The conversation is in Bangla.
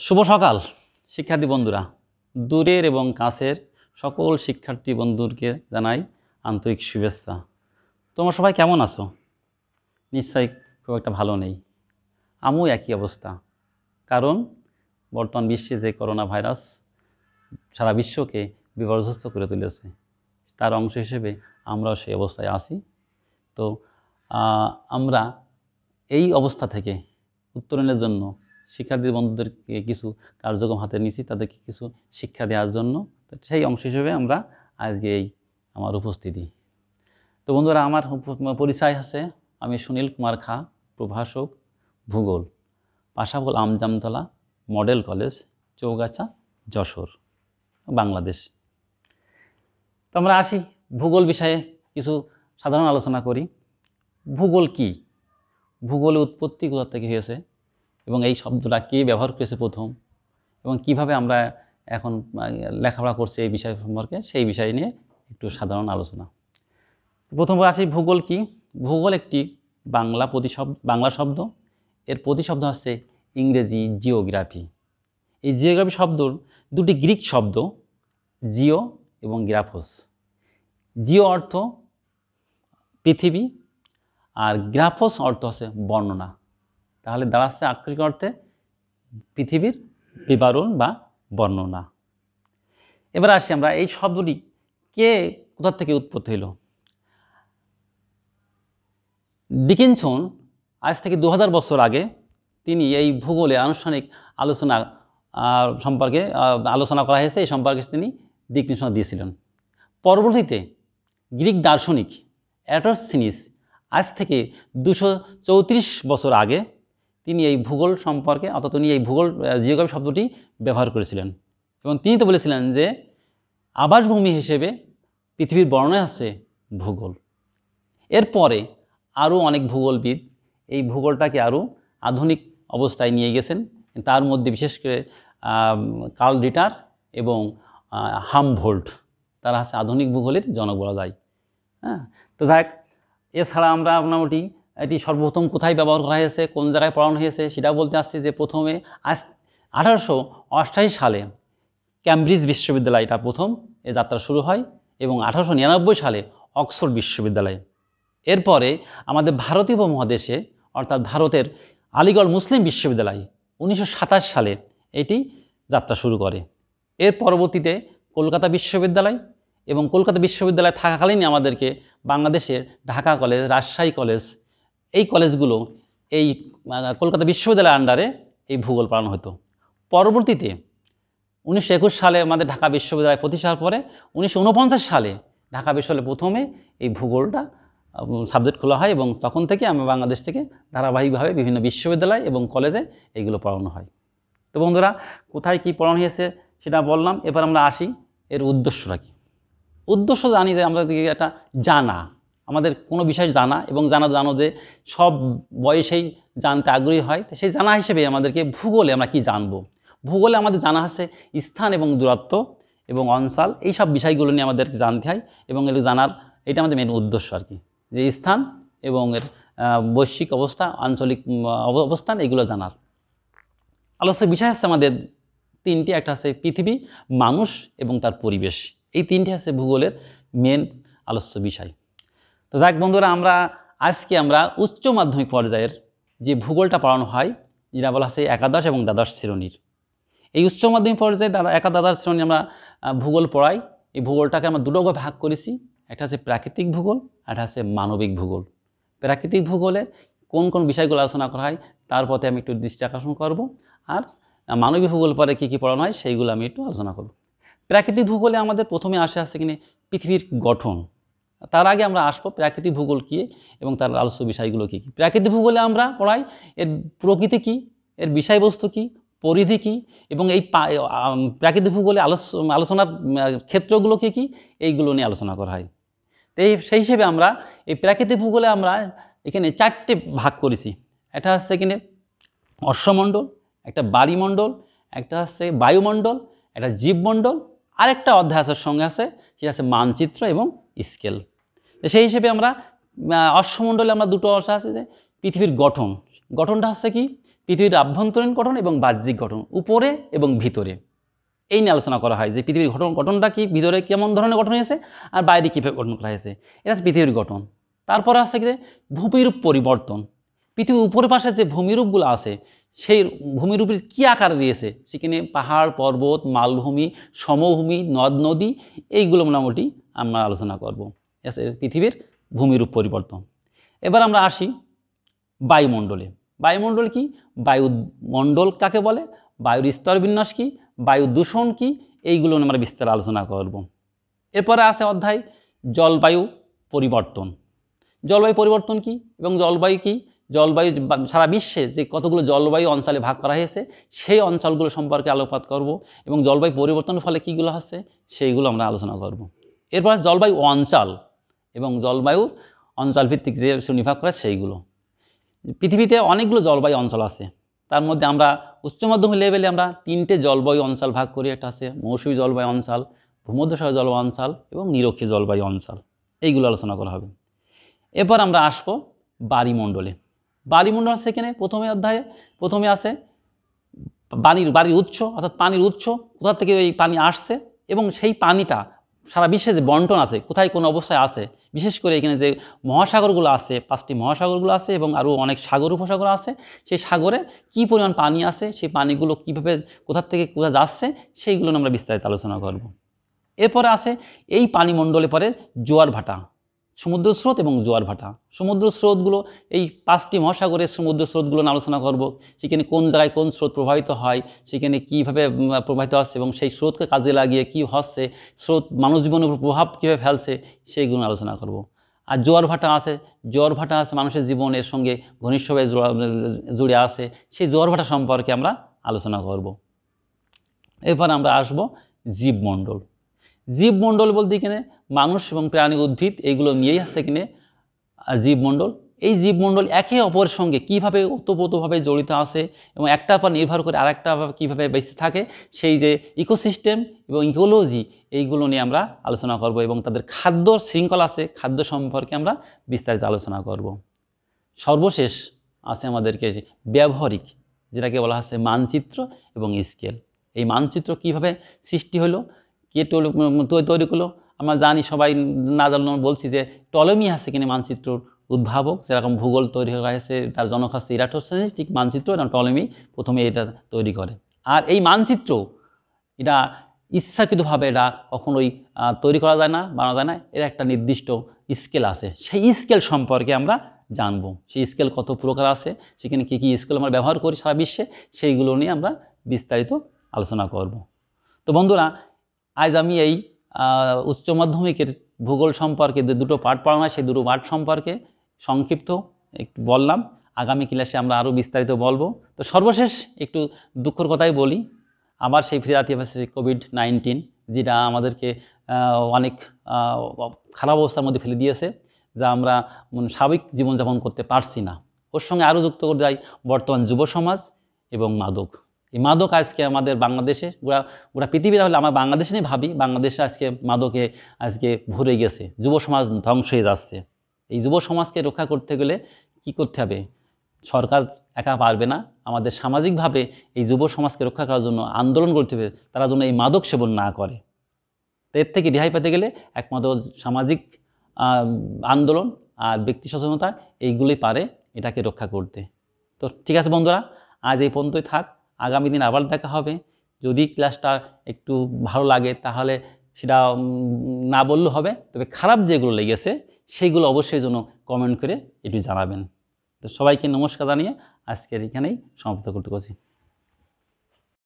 শুভ সকাল, শিক্ষার্থী বন্ধুরা। দূরের এবং কাছের সকল শিক্ষার্থী বন্ধুকে জানাই আন্তরিক শুভেচ্ছা। তোমরা সবাই কেমন আছো? নিশ্চয়ই খুব একটা ভালো নেই। আমিও একই অবস্থা। কারণ বর্তমান বিশ্বে যে করোনা ভাইরাস সারা বিশ্বকে বিপর্যস্ত করে তুলেছে, তার অংশ হিসেবে আমরাও সেই অবস্থায় আছি। তো আমরা এই অবস্থা থেকে উত্তরণের জন্য শিক্ষার্থী বন্ধুদেরকে কিছু কার্যক্রম হাতে নিয়েছি, তাদেরকে কিছু শিক্ষা দেওয়ার জন্য। সেই অংশ হিসেবে আমরা আজকে এই আমার উপস্থিতি। তো বন্ধুরা, আমার পরিচয় আছে। আমি সুনীল কুমার খা, প্রভাষক, ভূগোল পাশাবল আমজামতলা, মডেল কলেজ, চৌগাছা, যশোর, বাংলাদেশ। তো আমরা আসি ভূগোল বিষয়ে কিছু সাধারণ আলোচনা করি। ভূগোল কি? ভূগোলের উৎপত্তি কোথা থেকে হয়েছে? এবং এই শব্দটা কে ব্যবহার করেছে প্রথম? এবং কীভাবে আমরা এখন লেখাপড়া করছি এই বিষয় সম্পর্কে, সেই বিষয় নিয়ে একটু সাধারণ আলোচনা। প্রথম আসি ভূগোল কি? ভূগোল একটি বাংলা প্রতিশব্দ বাংলা শব্দ। এর প্রতিশব্দ হচ্ছে ইংরেজি জিওগ্রাফি। এই জিওগ্রাফি শব্দর দুটি গ্রিক শব্দ, জিও এবং গ্রাফোস। জিও অর্থ পৃথিবী, আর গ্রাফোস অর্থ হচ্ছে বর্ণনা। তাহলে দাঁড়াচ্ছে আক্ষরিক অর্থে পৃথিবীর বিবরণ বা বর্ণনা। এবার আসি আমরা, এই শব্দটি কে, কোথা থেকে উৎপত্তি হলো ডিকিনসন আজ থেকে দু হাজার বছর আগে তিনি এই ভূগোলে আনুষ্ঠানিক আলোচনা সম্পর্কে আলোচনা করা হয়েছে, এই সম্পর্কে তিনি দিক নির্দেশনা দিয়েছিলেন। পরবর্তীতে গ্রিক দার্শনিক অ্যাটসিনিস আজ থেকে দুশো বছর আগে তিনি এই ভূগোল সম্পর্কে, অর্থাৎ তিনি এই ভূগোল জিওগ্রাফি শব্দটি ব্যবহার করেছিলেন। এবং তিনি তো বলেছিলেন যে, আবাসভূমি হিসেবে পৃথিবীর বর্ণনা আছে ভূগোল। এরপরে আরও অনেক ভূগোলবিদ এই ভূগোলটাকে আরও আধুনিক অবস্থায় নিয়ে গেছেন। তার মধ্যে বিশেষ করে কার্ল রিটার এবং হামভোল্ট, তারা হচ্ছে আধুনিক ভূগোলের জনক বলা যায়। হ্যাঁ তো যাক এছাড়া আমরা মোটামুটি এটি সর্বপ্রথম কোথায় ব্যবহার করা হয়েছে, কোন জায়গায় পড়ানো হয়েছে, সেটাও বলতে আসছি যে প্রথমে আজ আঠারোশো অষ্টাশি সালে ক্যামব্রিজ বিশ্ববিদ্যালয় এটা প্রথম এ যাত্রা শুরু হয় এবং আঠারোশো নিরানব্বই সালে অক্সফোর্ড বিশ্ববিদ্যালয়। এরপরে আমাদের ভারতীয় উপমহাদেশে, অর্থাৎ ভারতের আলিগড় মুসলিম বিশ্ববিদ্যালয় উনিশশো সাতাশ সালে এটি যাত্রা শুরু করে। এর পরবর্তীতে কলকাতা বিশ্ববিদ্যালয় এবং কলকাতা বিশ্ববিদ্যালয় থাকাকালীনই আমাদেরকে বাংলাদেশের ঢাকা কলেজ, রাজশাহী কলেজ এই কলেজগুলো এই কলকাতা বিশ্ববিদ্যালয়ের আন্ডারে এই ভূগোল পড়ানো হতো। পরবর্তীতে উনিশশো একুশ সালে আমাদের ঢাকা বিশ্ববিদ্যালয় প্রতিষ্ঠার পরে উনিশশো উনপঞ্চাশ সালে ঢাকা বিশ্ববিদ্যালয়ে প্রথমে এই ভূগোলটা সাবজেক্ট খোলা হয় এবং তখন থেকে আমি বাংলাদেশ থেকে ধারাবাহিকভাবে বিভিন্ন বিশ্ববিদ্যালয় এবং কলেজে এইগুলো পড়ানো হয়। তো বন্ধুরা, কোথায় কি পড়ানো হয়েছে সেটা বললাম। এবার আমরা আসি, এর উদ্দেশ্যটা কি? উদ্দেশ্য জানি যে আমাদের একটা জানা। আমাদের কোনো বিষয় জানা এবং জানা জানো যে সব বয়সেই জানতে আগ্রহী হয় সেই জানা হিসেবে আমাদেরকে ভূগোলে আমরা কি জানব? ভূগোলে আমাদের জানা আছে স্থান এবং দূরত্ব এবং অঞ্চল, এই সব বিষয়গুলো নিয়ে আমাদেরকে জানতে হয় এবং এগুলো জানার এটা আমাদের মেন উদ্দেশ্য আর কি। যে স্থান এবং এর বৈশ্বিক অবস্থা, আঞ্চলিক অব- অবস্থান, এগুলো জানার। আলোচ্য বিষয় আছে আমাদের, তিনটি, একটা আছে পৃথিবী, মানুষ এবং তার পরিবেশ। এই তিনটি আছে ভূগোলের মেন আলোচ্য বিষয়। তো যাক বন্ধুরা, আমরা আজকে আমরা উচ্চ মাধ্যমিক পর্যায়ের যে ভূগোলটা পড়ানো হয়, যেটা বলা হচ্ছে একাদশ এবং দ্বাদশ শ্রেণির। এই উচ্চ মাধ্যমিক পর্যায়ে দাদা একা, দ্বাদশ শ্রেণি আমরা ভূগোল পড়াই। এই ভূগোলটাকে আমরা দুটো ভাগে করেছি। একটা আছে প্রাকৃতিক ভূগোল একটা আছে মানবিক ভূগোল। প্রাকৃতিক ভূগোলে কোন কোন বিষয়গুলো আলোচনা করা হয়, তার পথে আমি একটু দৃষ্টি আকর্ষণ করব। আর মানবিক ভূগোল পরে কী কী পড়ানো হয়, সেইগুলো আমি একটু আলোচনা করব। প্রাকৃতিক ভূগোলে আমাদের প্রথমে আসে আছে কিনে পৃথিবীর গঠন। তার আগে আমরা আসব প্রাকৃতিক ভূগোল কী এবং তার আলোচ্য বিষয়গুলো কী কী? প্রাকৃতিক ভূগোলে আমরা পড়াই এর প্রকৃতি কী, এর বিষয়বস্তু কী, পরিধি কী এবং এই প্রাকৃতিক ভূগোলে আলোচ আলোচনার ক্ষেত্রগুলো কী কী, এইগুলো নিয়ে আলোচনা করা হয়। তো এই, সেই হিসেবে আমরা এই প্রাকৃতিক ভূগোলে আমরা এখানে চারটে ভাগ করেছি। এটা হচ্ছে এখানে অশ্বমণ্ডল, একটা বাড়িমণ্ডল একটা হচ্ছে বায়ুমণ্ডল, একটা জীবমণ্ডল আরেকটা অধ্যায় আছে সঙ্গে আছে, সেটা আছে মানচিত্র এবং স্কেল। তো সেই হিসেবে আমরা অশ্বমণ্ডলে আমরা দুটো অংশ আছে যে পৃথিবীর গঠন। গঠনটা হচ্ছে কি? পৃথিবীর আভ্যন্তরীণ গঠন এবং বাহ্যিক গঠন, উপরে এবং ভিতরে। এই নিয়ে আলোচনা করা হয় যে পৃথিবীর গঠন, গঠনটা কি, ভিতরে কেমন ধরনের গঠন হয়েছে আর বাইরে কীভাবে গঠন করা হয়েছে। এটা হচ্ছে পৃথিবীর গঠন। তারপরে আছে কি যে, ভূমিরূপ পরিবর্তন। পৃথিবীর উপরের পাশে যে ভূমিরূপগুলো আছে, সেই ভূমিরূপের কী আকার রয়েছে? সেখানে পাহাড়, পর্বত, মালভূমি, সমভূমি, নদ, নদী, এইগুলো মোটামুটি আমরা আলোচনা করব। পৃথিবীর ভূমিরূপ পরিবর্তন। এবার আমরা আসি বায়ুমণ্ডলে। বায়ুমণ্ডল কি? বায়ুমণ্ডল কাকে বলে? বায়ুর স্তর বিন্যাস কী? বায়ু দূষণ কী? এইগুলো আমরা বিস্তার আলোচনা করব। এরপরে আছে অধ্যায় জলবায়ু পরিবর্তন। জলবায়ু পরিবর্তন কি এবং জলবায়ু কি? জলবায়ু সারা বিশ্বে যে কতগুলো জলবায়ু অঞ্চলে ভাগ করা হয়েছে, সেই অঞ্চলগুলো সম্পর্কে আলোকপাত করব এবং জলবায়ু পরিবর্তনের ফলে কীগুলো হচ্ছে, সেইগুলো আমরা আলোচনা করব। এরপর আছে জলবায়ু অঞ্চল এবং জলবায়ু অঞ্চল ভিত্তিক যে শ্রেণীভাগ করা সেইগুলো। পৃথিবীতে অনেকগুলো জলবায়ু অঞ্চল আছে, তার মধ্যে আমরা উচ্চ মাধ্যমিক লেভেলে আমরা তিনটে জলবায়ু অঞ্চল ভাগ করি, একটা আছে মৌসুমী জলবায়ু অঞ্চল ভূমধ্যসাগর জলবায়ু অঞ্চল এবং নিরক্ষীয় জলবায়ু অঞ্চল। এইগুলো আলোচনা করা হবে। এরপর আমরা আসব বাড়িমণ্ডলে বাড়িমণ্ডল সেখানে প্রথমে অধ্যায়ে, প্রথমে আসে পানির বাড়ির উৎস, অর্থাৎ পানির উৎস, কোথা থেকে ওই পানি আসছে, এবং সেই পানিটা সারা বিশ্বে যে বন্টন আছে, কোথায় কোন অবস্থায় আছে, বিশেষ করে এখানে যে মহাসাগরগুলো আছে, পাঁচটি মহাসাগরগুলো আছে, এবং আরও অনেক সাগর উপসাগর আছে, সেই সাগরে কী পরিমাণ পানি আছে, সেই পানিগুলো কীভাবে কোথার থেকে কোথা যাচ্ছে, সেইগুলো আমরা বিস্তারিত আলোচনা করব। এরপরে আছে এই পানিমণ্ডলে পরে জোয়ার ভাটা। সমুদ্র স্রোত এবং জোয়ার ভাটা। সমুদ্র স্রোতগুলো এই পাঁচটি মহাসাগরের সমুদ্র স্রোতগুলো আলোচনা করব। সেখানে কোন জায়গায় কোন স্রোত প্রবাহিত হয়, সেখানে কীভাবে প্রবাহিত হচ্ছে এবং সেই স্রোতকে কাজে লাগিয়ে কী হচ্ছে, স্রোত মানুষ জীবনের উপর প্রভাব কীভাবে ফেলছে, সেইগুলো আলোচনা করব। আর জোয়ার ভাটা আছে, জোয়ার ভাটা আছে মানুষের জীবনের সঙ্গে ঘনিষ্ঠভাবে জুড়ে আছে, সেই জোয়ার ভাটা সম্পর্কে আমরা আলোচনা করব। এরপর আমরা আসব জীবমণ্ডল। জীবমণ্ডল বলতে এখানে? মানুষ এবং প্রাণী উদ্ভিদ এইগুলো নিয়েই আসছে এখানে জীবমণ্ডল। এই জীবমণ্ডল একে অপরের সঙ্গে কীভাবে ওতপ্রোতভাবে জড়িত আছে এবং একটা পর নির্ভর করে আরেকটা কীভাবে বেঁচে থাকে, সেই যে ইকোসিস্টেম এবং ইকোলজি এইগুলো নিয়ে আমরা আলোচনা করব এবং তাদের খাদ্য শৃঙ্খলা আছে, খাদ্য সম্পর্কে আমরা বিস্তারিত আলোচনা করব। সর্বশেষ আছে আমাদেরকে ব্যবহারিক, যেটাকে বলা হচ্ছে মানচিত্র এবং স্কেল। এই মানচিত্র কীভাবে সৃষ্টি হলো? কে তৈরি করল আমরা জানি সবাই না জানলেও বলছি যে টলমি আছে কিনা মানচিত্রর উদ্ভাবক যেরকম ভূগোল তৈরি হয়েছে তার জনক হচ্ছে ইরাটোসেনিস ঠিক মানচিত্র এবং টলমি প্রথমে এটা তৈরি করে আর এই মানচিত্র এটা ইচ্ছাকৃতভাবে এটা কখনোই তৈরি করা যায় না বানানো যায় না এর একটা নির্দিষ্ট স্কেল আছে সেই স্কেল সম্পর্কে আমরা জানব সেই স্কেল কত প্রকার আছে সেখানে কী কী স্কেল আমরা ব্যবহার করি সারা বিশ্বে সেইগুলো নিয়ে আমরা বিস্তারিত আলোচনা করব তো বন্ধুরা আজ আমি এই উচ্চ মাধ্যমিকের ভূগোল সম্পর্কে যে দুটো পাঠ পড়ানো হয়, সেই দুটো পাঠ সম্পর্কে সংক্ষিপ্ত একটু বললাম। আগামী ক্লাসে আমরা আরও বিস্তারিত বলব। তো সর্বশেষ একটু দুঃখর কথাই বলি, আবার সেই ফিরে জাতীয় কোভিড নাইন্টিন যেটা আমাদেরকে অনেক খারাপ অবস্থার মধ্যে ফেলে দিয়েছে, যা আমরা স্বাভাবিক জীবনযাপন করতে পারছি না। ওর সঙ্গে আরও যুক্ত করে যাই বর্তমান যুব সমাজ এবং মাদক। এই মাদক আজকে আমাদের বাংলাদেশে গোটা গোটা পৃথিবী তাহলে আমরা বাংলাদেশে নিয়ে ভাবি, বাংলাদেশে আজকে মাদকে আজকে ভরে গেছে, যুব সমাজ ধ্বংস হয়ে যাচ্ছে। এই যুব সমাজকে রক্ষা করতে গেলে কি করতে হবে? সরকার একা পারবে না, আমাদের সামাজিকভাবে এই যুব সমাজকে রক্ষা করার জন্য আন্দোলন করতে হবে, তারা যেন এই মাদক সেবন না করে। এর থেকে রেহাই পেতে গেলে একমাত্র সামাজিক আন্দোলন আর ব্যক্তি সচেতনতা এইগুলোই পারে এটাকে রক্ষা করতে। তো ঠিক আছে বন্ধুরা, আজ এই পর্যন্তই থাক। আগামী দিন আবার দেখা হবে। যদি ক্লাসটা একটু ভালো লাগে, তাহলে সেটা না বললেও হবে, তবে খারাপ যেগুলো লেগেছে, সেগুলো অবশ্যই যেন কমেন্ট করে একটু জানাবেন। তো সবাইকে নমস্কার জানিয়ে আজকের এখানেই সমাপ্ত করতে করছি।